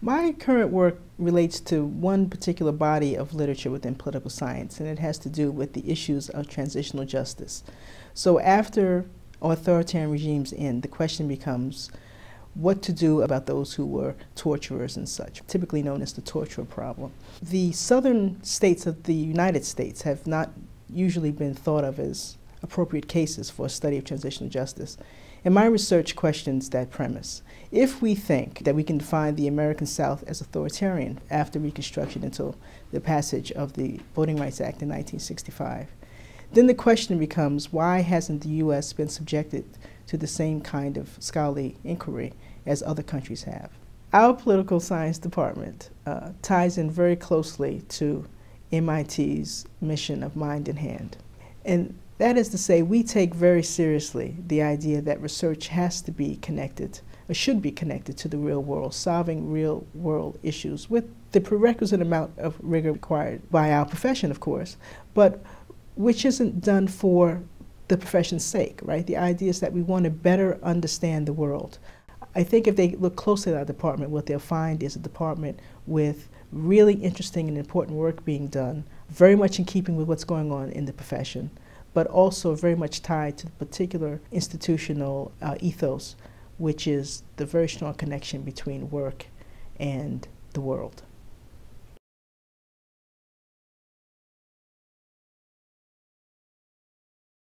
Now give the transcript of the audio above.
My current work relates to one particular body of literature within political science, and it has to do with the issues of transitional justice. So, after authoritarian regimes end, the question becomes what to do about those who were torturers and such, typically known as the torture problem. The southern states of the United States have not usually been thought of as appropriate cases for a study of transitional justice. And my research questions that premise. If we think that we can define the American South as authoritarian after Reconstruction until the passage of the Voting Rights Act in 1965, then the question becomes why hasn't the U.S. been subjected to the same kind of scholarly inquiry as other countries have? Our political science department uh, ties in very closely to MIT's mission of mind in hand. And that is to say, we take very seriously the idea that research has to be connected, or should be connected to the real world, solving real world issues with the prerequisite amount of rigor required by our profession, of course, but which isn't done for the profession's sake, right? The idea is that we want to better understand the world. I think if they look closely at our department, what they'll find is a department with really interesting and important work being done, very much in keeping with what's going on in the profession, but also very much tied to the particular institutional uh, ethos, which is the very strong connection between work and the world.